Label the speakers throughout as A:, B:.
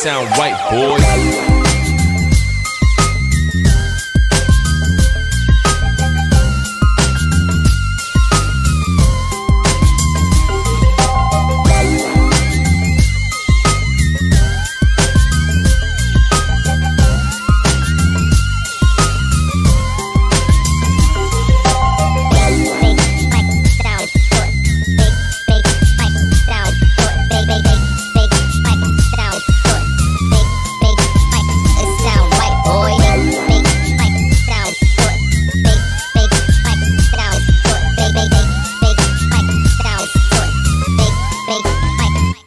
A: Sound
B: right, boys.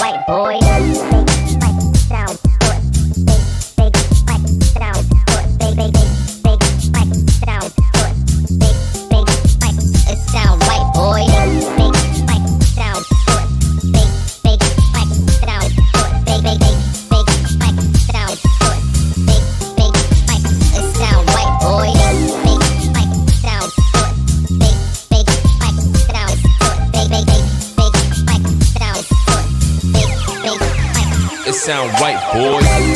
A: White boy.
B: Sound right, boys.